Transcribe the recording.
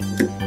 you